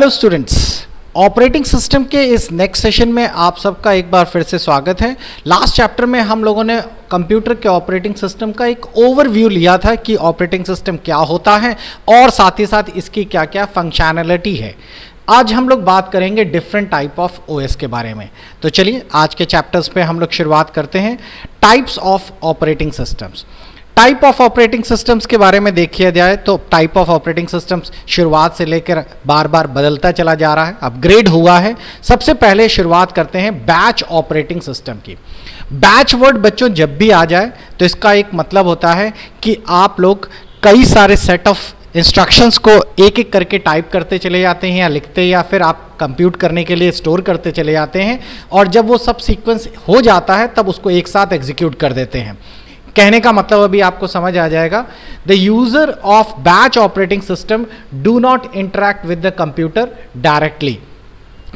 Hello students operating system के इस next session में आप सबका एक बार फिर से स्वागत है। लास्ट चैप्टर में हम लोगों ने कंप्यूटर के ऑपरेटिंग सिस्टम का एक ओवरव्यू लिया था कि ऑपरेटिंग सिस्टम क्या होता है और साथ ही साथ इसकी क्या क्या फंक्शनैलिटी है। आज हम लोग बात करेंगे डिफरेंट टाइप ऑफ़ ओएस के बारे में। तो चलिए, आज के चैप्टर्स पे हम लोग शुरुआत करते हैं। Types of operating systems type of operating systems के बारे में देखिए जाए तो टाइप ऑफ़ ऑपरेटिंग सिस्टम्स शुरुआत से लेकर बार बार बदलता चला जा रहा है अपग्रेड हुआ है। सबसे पहले शुरुआत करते हैं बैच ऑपरेटिंग सिस्टम की। बैच वर्ड बच्चों जब भी आ जाए तो इसका एक मतलब होता है कि आप लोग कई सारे सेट ऑफ़ इंस्ट्रक्शंस को एक एक करके टाइप करते चले जाते हैं या लिखते या फिर आप कंप्यूट करने के लिए स्टोर करते चले जाते हैं और जब वो सब सीक्वेंस हो जाता है तब उसको एक साथ एग्जीक्यूट कर देते हैं। कहने का मतलब अभी आपको समझ आ जाएगा the user of batch operating system do not interact with the computer directly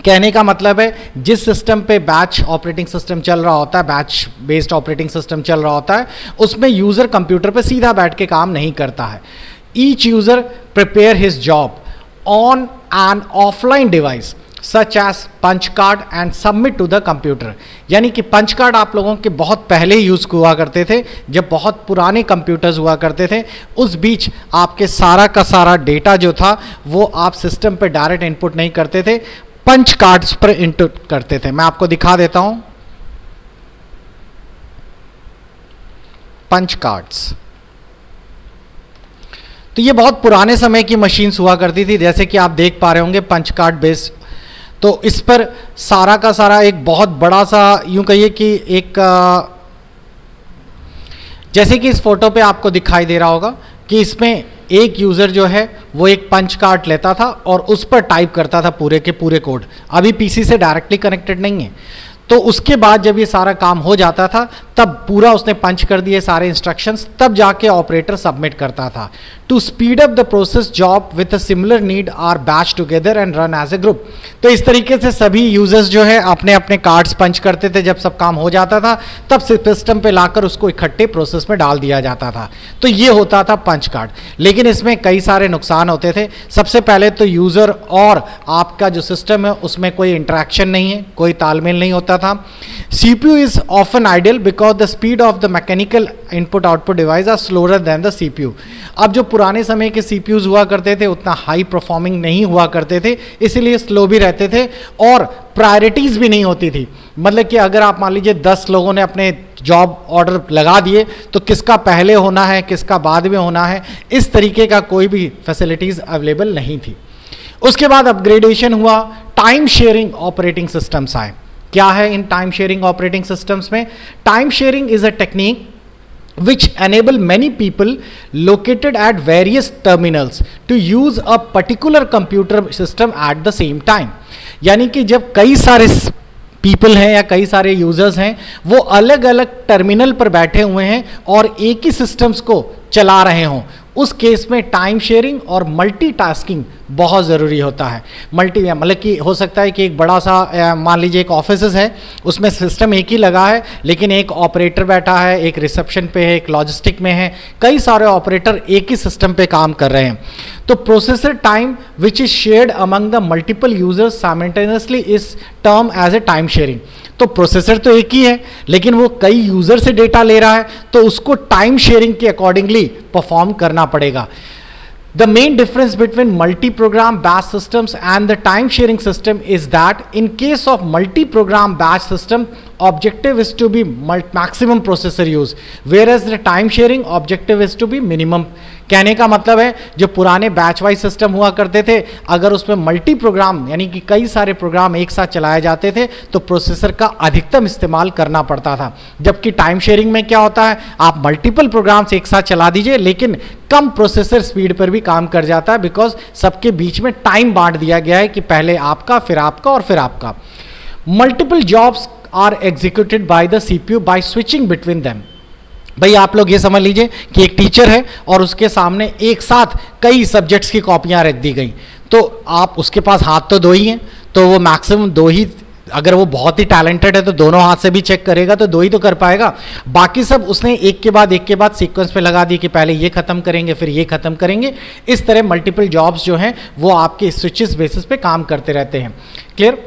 कहने का मतलब है, जिस सिस्टम पे बैच ऑपरेटिंग सिस्टम चल रहा होता है बैच बेस्ड ऑपरेटिंग सिस्टम चल रहा होता है, उसमें यूज़र कंप्यूटर पे सीधा बैठ के काम नहीं करता है। Each user prepare his job on an offline device such as punch card and submit to the computer यानी कि पंच कार्ड आप लोगों के बहुत पहले यूज़ हुआ करते थे, जब बहुत पुराने कंप्यूटर्स हुआ करते थे, उस बीच आपके सारा का सारा डेटा जो था, वो आप सिस्टम पे डायरेक्ट इनपुट नहीं करते थे पंच कार्ड्स पर इनपुट करते थे। मैं आपको दिखा देता हूँ। पंच कार्ड्स तो ये बहुत पुराने समय की मशीन्स हुआ करती थी, जैसे कि आप देख पा रहे होंगे पंच कार्ड बेस्ड तो इस पर सारा का सारा एक बहुत बड़ा सा यूँ कहिए कि एक जैसे कि इस फ़ोटो पे आपको दिखाई दे रहा होगा कि इसमें एक यूज़र जो है, वो एक पंच कार्ड लेता था और उस पर टाइप करता था पूरे के पूरे कोड। अभी पीसी से डायरेक्टली कनेक्टेड नहीं है। तो उसके बाद जब ये सारा काम हो जाता था, तब पूरा उसने पंच कर दिए सारे इंस्ट्रक्शंस तब जाके ऑपरेटर सबमिट करता था। To speed up the process job with a similar need are batch together and run as a group तो इस तरीके से सभी यूज़र्स जो है अपने अपने कार्ड्स पंच करते थे जब सब काम हो जाता था, तब सिस्टम पे लाकर उसको इकट्ठे प्रोसेस में डाल दिया जाता था। तो ये होता था पंच कार्ड लेकिन इसमें कई सारे नुकसान होते थे। सबसे पहले तो यूज़र और आपका जो सिस्टम है, उसमें कोई इंट्रैक्शन नहीं है, कोई तालमेल नहीं होता था। CPU is often ideal because the speed of the mechanical input output device are slower than the CPU. अब जो पुराने समय के CPUs हुआ करते थे, उतना हाई परफॉर्मिंग नहीं हुआ करते थे, इसीलिए स्लो भी रहते थे और प्रायोरिटीज़ भी नहीं होती थी। मतलब कि अगर आप मान लीजिए दस लोगों ने अपने जॉब ऑर्डर लगा दिए तो किसका पहले होना है, किसका बाद में होना है, इस तरीके का कोई भी फैसिलिटीज़ अवेलेबल नहीं थी। उसके बाद अपग्रेडेशन हुआ टाइम शेयरिंग ऑपरेटिंग सिस्टम्स आए। क्या है इन टाइम शेयरिंग ऑपरेटिंग सिस्टम्स में? Time sharing is a technique which enable many people located at various terminals to use a particular computer system at the same time. यानी कि जब कई सारे पीपल हैं या कई सारे यूज़र्स हैं, वो अलग अलग टर्मिनल पर बैठे हुए हैं और एक ही सिस्टम्स को चला रहे हों। उस केस में टाइम शेयरिंग और मल्टीटास्किंग बहुत ज़रूरी होता है। मल्टी मतलब कि हो सकता है कि एक बड़ा सा मान लीजिए एक ऑफ़िस है, उसमें सिस्टम एक ही लगा है, लेकिन एक ऑपरेटर बैठा है, एक रिसेप्शन पे है, एक लॉजिस्टिक में है, कई सारे ऑपरेटर एक ही सिस्टम पे काम कर रहे हैं। तो processor time which is shared among the multiple users simultaneously is term as a time sharing तो प्रोसेसर तो एक ही है, लेकिन वो कई यूज़र से डेटा ले रहा है तो उसको टाइम शेयरिंग के अकॉर्डिंगली परफॉर्म करना पड़ेगा। The main difference between multi-program batch systems and the time sharing system is that in case of multi-program batch system, objective is to be maximum processor use, whereas the time sharing objective is to be minimum. कहने का मतलब है जो पुराने batch wise system हुआ करते थे अगर उसमें मल्टी प्रोग्राम यानी कि कई सारे प्रोग्राम एक साथ चलाए जाते थे तो प्रोसेसर का अधिकतम इस्तेमाल करना पड़ता था। जबकि टाइम शेयरिंग में क्या होता है आप मल्टीपल प्रोग्राम्स एक साथ चला दीजिए लेकिन कम प्रोसेसर स्पीड पर भी काम कर जाता है बिकॉज़ सबके बीच में टाइम बांट दिया गया है कि पहले आपका फिर आपका और फिर आपका। Multiple jobs are executed by the CPU by switching between them. भाई, आप लोग ये समझ लीजिए कि एक टीचर है और उसके सामने एक साथ कई सब्जेक्ट्स की कॉपियाँ रख दी गई। तो आप उसके पास हाथ तो दो ही हैं तो वो मैक्सिमम दो ही, अगर वो बहुत ही टैलेंटेड है तो दोनों हाथ से भी चेक करेगा तो दो ही तो कर पाएगा। बाकी सब उसने एक के बाद, एक के बाद सीक्वेंस पे लगा दी कि पहले ये खत्म करेंगे, फिर ये खत्म करेंगे। इस तरह मल्टीपल जॉब्स जो हैं, वो आपके स्विचेस बेसिस पे काम करते रहते हैं। क्लियर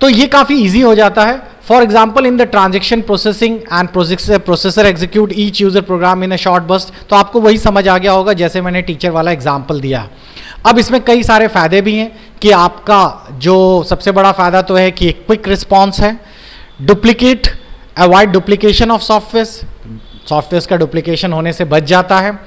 तो ये काफ़ी ईजी हो जाता है। For example in the transaction processing and processor execute each user program in a short burst तो आपको वही समझ आ गया होगा जैसे मैंने टीचर वाला एग्ज़ाम्पल दिया। अब इसमें कई सारे फ़ायदे भी हैं कि आपका जो सबसे बड़ा फ़ायदा तो है कि एक क्विक रिस्पॉन्स है duplicate avoid duplication of software software का डुप्लीकेशन होने से बच जाता है।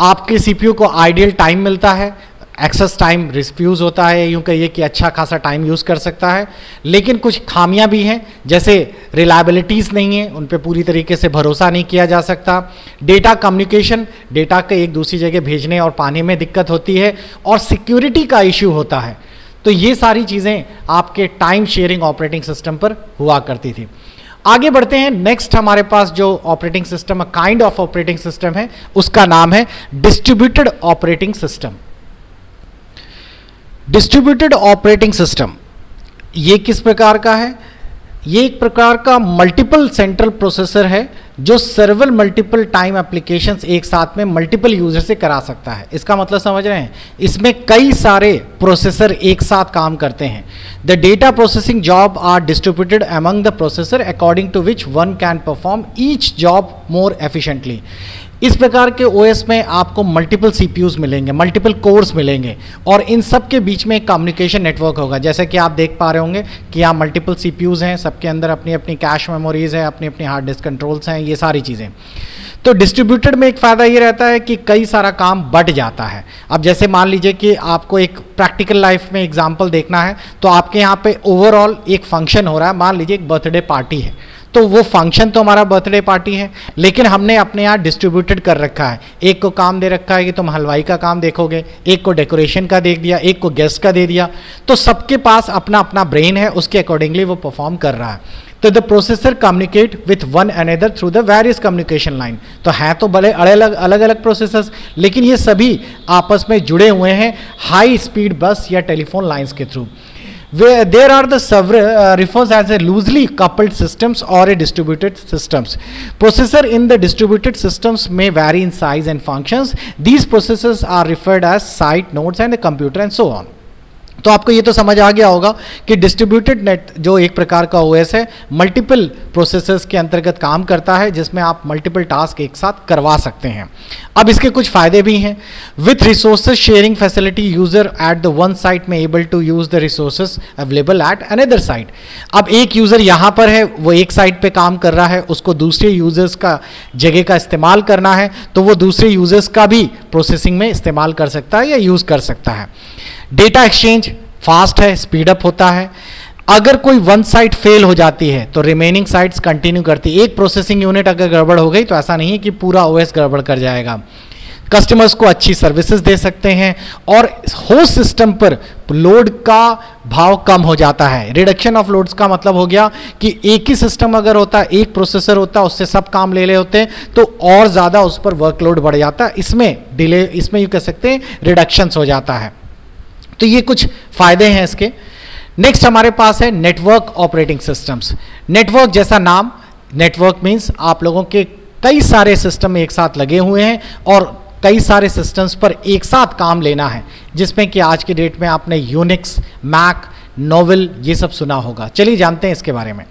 आपके सीपीयू को आइडियल टाइम मिलता है एक्सेस टाइम रिफ्यूज़ होता है, यूँ कहिए कि अच्छा खासा टाइम यूज़ कर सकता है। लेकिन कुछ खामियाँ भी हैं, जैसे रिलायबिलिटीज़ नहीं है, उन पर पूरी तरीके से भरोसा नहीं किया जा सकता। डेटा कम्युनिकेशन डेटा के एक दूसरी जगह भेजने और पाने में दिक्कत होती है और सिक्योरिटी का इश्यू होता है। तो ये सारी चीज़ें आपके टाइम शेयरिंग ऑपरेटिंग सिस्टम पर हुआ करती थी। आगे बढ़ते हैं। नेक्स्ट हमारे पास जो operating system kind of operating system है, उसका नाम है distributed operating system distributed operating system. ये किस प्रकार का है? ये एक प्रकार का मल्टीपल सेंट्रल प्रोसेसर है, जो सर्वल मल्टीपल टाइम एप्लीकेशंस एक साथ में मल्टीपल यूज़र से करा सकता है। इसका मतलब समझ रहे हैं? इसमें कई सारे प्रोसेसर एक साथ काम करते हैं। The data processing job are distributed among the processor according to which one can perform each job more efficiently इस प्रकार के ओएस में आपको मल्टीपल सीपीयूज मिलेंगे मल्टीपल कोर्स मिलेंगे और इन सब के बीच में एक कम्युनिकेशन नेटवर्क होगा। जैसे कि आप देख पा रहे होंगे कि यहाँ मल्टीपल सीपीयूज हैं, सबके अंदर अपनी अपनी कैश मेमोरीज हैं अपनी अपनी हार्ड डिस्क कंट्रोल्स हैं, ये सारी चीज़ें। तो डिस्ट्रीब्यूटेड में एक फ़ायदा ये रहता है कि कई सारा काम बट जाता है। अब जैसे मान लीजिए कि आपको एक प्रैक्टिकल लाइफ में एग्ज़ाम्पल देखना है तो आपके यहाँ पे ओवरऑल एक फ़ंक्शन हो रहा है। मान लीजिए एक बर्थडे पार्टी है। तो वो फ़ंक्शन तो हमारा बर्थडे पार्टी है, लेकिन हमने अपने यहाँ डिस्ट्रीब्यूटेड कर रखा है। एक को काम दे रखा है कि तुम हलवाई का काम देखोगे, एक को डेकोरेशन का देख दिया, एक को गेस्ट का दे दिया। तो सबके पास अपना अपना ब्रेन है, उसके अकॉर्डिंगली वो परफॉर्म कर रहा है। तो the processor communicate with one another through the various communication line तो हैं तो बड़े अलग अलग अलग प्रोसेसर्स लेकिन ये सभी आपस में जुड़े हुए हैं हाई स्पीड बस या टेलीफोन लाइन्स के through where there are the several uh, refers as a loosely coupled systems or a distributed systems. Processor in the distributed systems may vary in size and functions. These processors are referred as site nodes and a computer and so on तो आपको ये तो समझ आ गया होगा कि distributed net जो एक प्रकार का ओएस है मल्टीपल प्रोसेसर्स के अंतर्गत काम करता है, जिसमें आप मल्टीपल टास्क एक साथ करवा सकते हैं। अब इसके कुछ फ़ायदे भी हैं। With resources sharing facility user at the one site may able to use the resources available at another site अब एक यूज़र यहाँ पर है, वो एक साइट पर काम कर रहा है, उसको दूसरे यूज़र्स का जगह का इस्तेमाल करना है तो वो दूसरे यूज़र्स का भी प्रोसेसिंग में इस्तेमाल कर सकता है या यूज़ कर सकता है। डेटा एक्सचेंज फास्ट है स्पीडअप होता है। अगर कोई वन साइट फेल हो जाती है तो रिमेनिंग साइट्स कंटिन्यू करती है। एक प्रोसेसिंग यूनिट अगर गड़बड़ हो गई तो ऐसा नहीं है कि पूरा ओएस गड़बड़ कर जाएगा। कस्टमर्स को अच्छी सर्विसेज़ दे सकते हैं और होस्ट सिस्टम पर लोड का भाव कम हो जाता है। रिडक्शन ऑफ़ लोड्स का मतलब हो गया कि एक ही सिस्टम अगर होता है एक प्रोसेसर होता है उससे सब काम ले ले होते हैं तो और ज़्यादा उस पर वर्कलोड बढ़ जाता। है इसमें डिले इसमें यू कह सकते हैं रिडक्शंस हो जाता है। तो ये कुछ फ़ायदे हैं इसके। नेक्स्ट हमारे पास है नेटवर्क ऑपरेटिंग सिस्टम्स नेटवर्क जैसा नाम नेटवर्क मीन्स आप लोगों के कई सारे सिस्टम एक साथ लगे हुए हैं और कई सारे सिस्टम्स पर एक साथ काम लेना है, जिसमें कि आज की डेट में आपने यूनिक्स मैक नोवेल ये सब सुना होगा। चलिए जानते हैं इसके बारे में।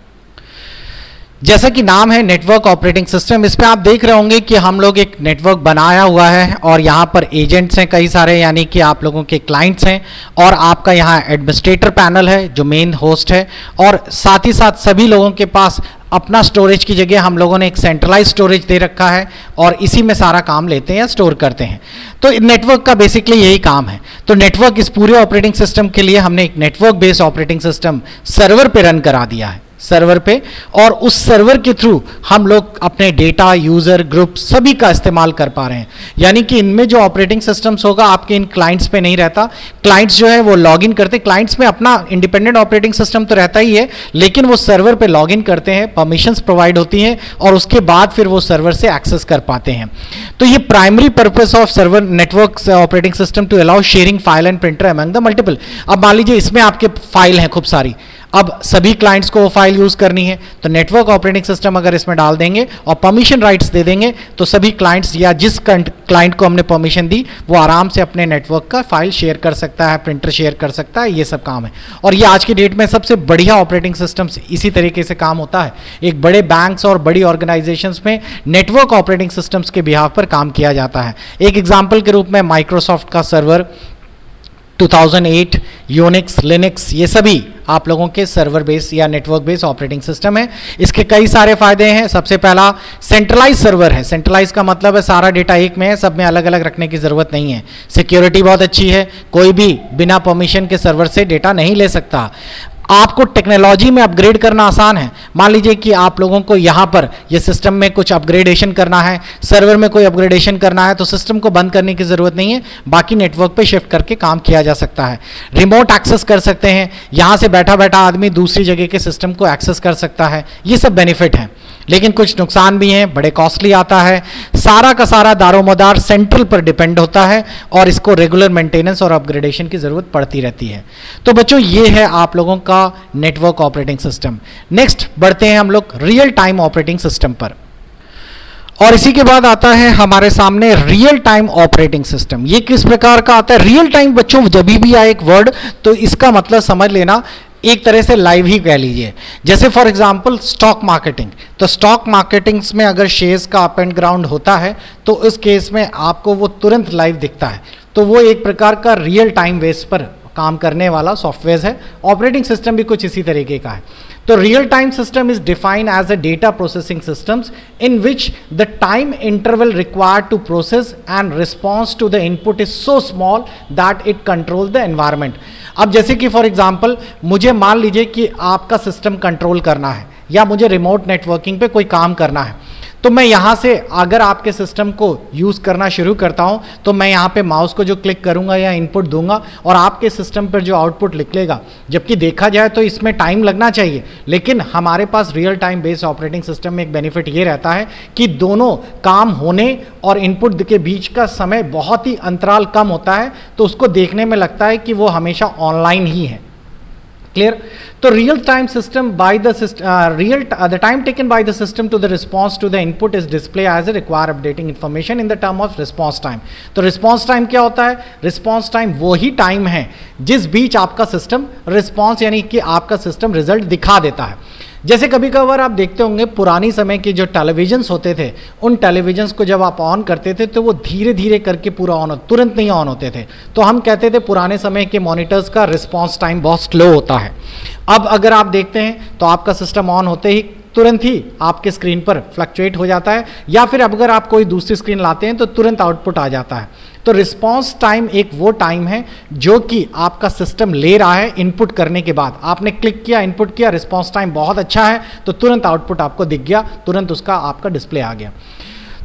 जैसा कि नाम है नेटवर्क ऑपरेटिंग सिस्टम इस पर आप देख रहे होंगे कि हम लोग एक नेटवर्क बनाया हुआ है और यहाँ पर एजेंट्स हैं कई सारे, यानी कि आप लोगों के क्लाइंट्स हैं और आपका यहाँ एडमिनिस्ट्रेटर पैनल है जो मेन होस्ट है और साथ ही साथ सभी लोगों के पास अपना स्टोरेज की जगह हम लोगों ने एक सेंट्रलाइज स्टोरेज दे रखा है और इसी में सारा काम लेते हैं या स्टोर करते हैं। तो नेटवर्क का बेसिकली यही काम है। तो नेटवर्क इस पूरे ऑपरेटिंग सिस्टम के लिए हमने एक network based operating system server पे रन करा दिया है। सर्वर पे, और उस सर्वर के थ्रू हम लोग अपने डेटा यूज़र ग्रुप सभी का इस्तेमाल कर पा रहे हैं। यानी कि इनमें जो ऑपरेटिंग सिस्टम्स होगा, आपके इन क्लाइंट्स पे नहीं रहता। क्लाइंट्स जो है, वो लॉग इन करते क्लाइंट्स में अपना इंडिपेंडेंट ऑपरेटिंग सिस्टम तो रहता ही है, लेकिन वो सर्वर पे लॉग इन करते हैं परमिशन प्रोवाइड होती हैं, और उसके बाद फिर वो सर्वर से एक्सेस कर पाते हैं। तो ये primary purpose of server network operating system to allow sharing file and printer among the multiple अब मान लीजिए, इसमें आपके फ़ाइल हैं खूब सारी। अब सभी क्लाइंट्स को वो फ़ाइल यूज़ करनी है। तो नेटवर्क ऑपरेटिंग सिस्टम अगर इसमें डाल देंगे और परमिशन राइट्स दे देंगे तो सभी क्लाइंट्स या जिस क्लाइंट को हमने परमिशन दी, वो आराम से अपने नेटवर्क का फ़ाइल शेयर कर सकता है प्रिंटर शेयर कर सकता है, ये सब काम है। और ये आज की डेट में सबसे बढ़िया ऑपरेटिंग सिस्टम इसी तरीके से काम होता है। एक बड़े बैंक्स और बड़ी ऑर्गेनाइजेशन में नेटवर्क ऑपरेटिंग सिस्टम्स के बिहाव पर काम किया जाता है। एक एग्ज़ाम्पल के रूप में माइक्रोसॉफ्ट का सर्वर 2008 यूनिक्स लिनक्स ये सभी आप लोगों के सर्वर बेस या नेटवर्क बेस ऑपरेटिंग सिस्टम है। इसके कई सारे फ़ायदे हैं। सबसे पहला सेंट्रलाइज सर्वर है। सेंट्रलाइज का मतलब है सारा डेटा एक में है, सब में अलग अलग रखने की ज़रूरत नहीं है। सिक्योरिटी बहुत अच्छी है। कोई भी बिना परमिशन के सर्वर से डेटा नहीं ले सकता। आपको टेक्नोलॉजी में अपग्रेड करना आसान है। मान लीजिए कि आप लोगों को यहाँ पर ये सिस्टम में कुछ अपग्रेडेशन करना है सर्वर में कोई अपग्रेडेशन करना है तो सिस्टम को बंद करने की ज़रूरत नहीं है। बाकी नेटवर्क पे शिफ्ट करके काम किया जा सकता है। रिमोट एक्सेस कर सकते हैं। यहाँ से बैठा बैठा आदमी दूसरी जगह के सिस्टम को एक्सेस कर सकता है। ये सब बेनिफिट हैं। लेकिन कुछ नुकसान भी हैं, बड़े कॉस्टली आता है। सारा का सारा दारोमदार सेंट्रल पर डिपेंड होता है और इसको रेगुलर मेंटेनेंस और अपग्रेडेशन की ज़रूरत पड़ती रहती है। तो बच्चों, ये है आप लोगों का नेटवर्क ऑपरेटिंग सिस्टम नेक्स्ट बढ़ते हैं हम लोग रियल टाइम ऑपरेटिंग सिस्टम पर। और इसी के बाद आता है हमारे सामने रियल टाइम ऑपरेटिंग सिस्टम ये किस प्रकार का आता है? रियल टाइम बच्चों, जब भी आए एक वर्ड तो इसका मतलब समझ लेना एक तरह से लाइव ही कह लीजिए। जैसे फॉर एग्जांपल स्टॉक मार्केटिंग तो स्टॉक मार्केटिंग्स में अगर शेयर्स का अप एंड ग्राउंड होता है तो इस केस में आपको वो तुरंत लाइव दिखता है। तो वो एक प्रकार का रियल टाइम बेस पर काम करने वाला सॉफ्टवेयर है ऑपरेटिंग सिस्टम भी कुछ इसी तरीके का है। तो real time system is define as a data processing systems in which the time interval required to process and response to the input is so small that it control the environment अब जैसे कि for example मुझे मान लीजिए कि आपका system control करना है, या मुझे रिमोट नेटवर्किंग पे कोई काम करना है तो मैं यहाँ से अगर आपके सिस्टम को यूज़ करना शुरू करता हूँ तो मैं यहाँ पे माउस को जो क्लिक करूँगा या इनपुट दूँगा और आपके सिस्टम पर जो आउटपुट निकलेगा, जबकि देखा जाए तो इसमें टाइम लगना चाहिए, लेकिन हमारे पास real time based operating system में एक बेनिफिट ये रहता है कि दोनों काम होने और इनपुट के बीच का समय बहुत ही अंतराल कम होता है तो उसको देखने में लगता है कि वो हमेशा ऑनलाइन ही है। Clear so real time system by the system uh, real uh, the time taken by the system to the response to the input is display as a require updating information in the term of response time तो response time क्या होता है response time वो ही time है जिस बीच आपका system response यानी कि आपका system result दिखा देता है जैसे कभी कभार आप देखते होंगे, पुरानी समय के जो टेलीविजन्स होते थे, उन टेलीविजन्स को जब आप ऑन करते थे तो वो धीरे धीरे करके पूरा ऑन तुरंत नहीं ऑन होते थे। तो हम कहते थे, पुराने समय के मॉनिटर्स का रिस्पॉन्स टाइम बहुत स्लो होता है। अब अगर आप देखते हैं तो आपका सिस्टम ऑन होते ही तुरंत ही आपके स्क्रीन पर फ्लक्चुएट हो जाता है, या फिर अगर आप कोई दूसरी स्क्रीन लाते हैं तो तुरंत आउटपुट आ जाता है। तो रिस्पॉन्स टाइम एक वो टाइम है जो कि आपका सिस्टम ले रहा है इनपुट करने के बाद। आपने क्लिक किया इनपुट किया रिस्पॉन्स टाइम बहुत अच्छा है तो तुरंत आउटपुट आपको दिख गया, तुरंत उसका आपका डिस्प्ले आ गया।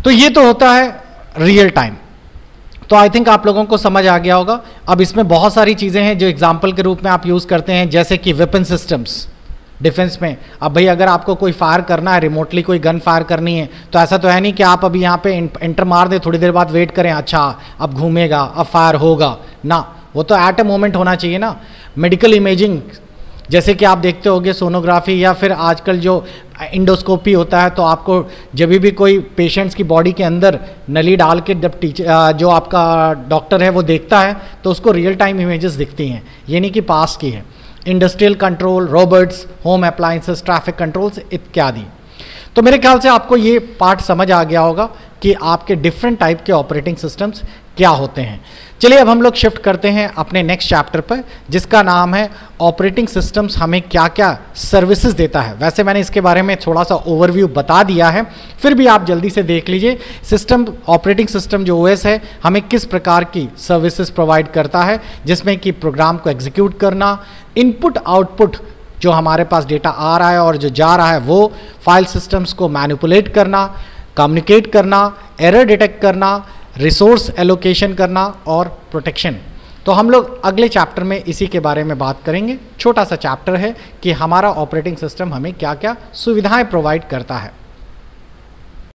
तो ये तो होता है रियल टाइम तो आई थिंक आप लोगों को समझ आ गया होगा। अब इसमें बहुत सारी चीज़ें हैं जो एग्ज़ाम्पल के रूप में आप यूज़ करते हैं, जैसे कि वेपन सिस्टम्स डिफेंस में। अब भाई, अगर आपको कोई फायर करना है रिमोटली कोई गन फायर करनी है तो ऐसा तो है नहीं कि आप अभी यहाँ पे एंटर मार दें, थोड़ी देर बाद वेट करें अच्छा अब घूमेगा, अब फायर होगा। ना, वो तो एट ए मोमेंट होना चाहिए ना। मेडिकल इमेजिंग जैसे कि आप देखते होगे सोनोग्राफी या फिर आजकल जो इंडोस्कोपी होता है तो आपको जब भी कोई पेशेंट्स की बॉडी के अंदर नली डाल के जब टीचर जो आपका डॉक्टर है, वो देखता है तो उसको रियल टाइम इमेजेस दिखती हैं। ये नहीं कि पास की है। Industrial control robots home appliances traffic controls इत्यादि। तो मेरे ख्याल से आपको ये पार्ट समझ आ गया होगा कि आपके डिफरेंट टाइप के ऑपरेटिंग सिस्टम्स क्या होते हैं। चलिए अब हम लोग शिफ्ट करते हैं अपने नेक्स्ट चैप्टर पर, जिसका नाम है ऑपरेटिंग सिस्टम्स हमें क्या क्या सर्विसेज़ देता है। वैसे मैंने इसके बारे में थोड़ा सा ओवरव्यू बता दिया है, फिर भी आप जल्दी से देख लीजिए सिस्टम ऑपरेटिंग सिस्टम जो ओएस है, हमें किस प्रकार की सर्विसेज़ प्रोवाइड करता है, जिसमें कि प्रोग्राम को एग्जीक्यूट करना इनपुट आउटपुट जो हमारे पास डेटा आ रहा है और जो जा रहा है, वो फ़ाइल सिस्टम्स को मैनिपुलेट करना कम्युनिकेट करना एरर डिटेक्ट करना रिसोर्स एलोकेशन करना और प्रोटेक्शन तो हम लोग अगले चैप्टर में इसी के बारे में बात करेंगे। छोटा सा चैप्टर है कि हमारा ऑपरेटिंग सिस्टम हमें क्या क्या सुविधाएँ प्रोवाइड करता है।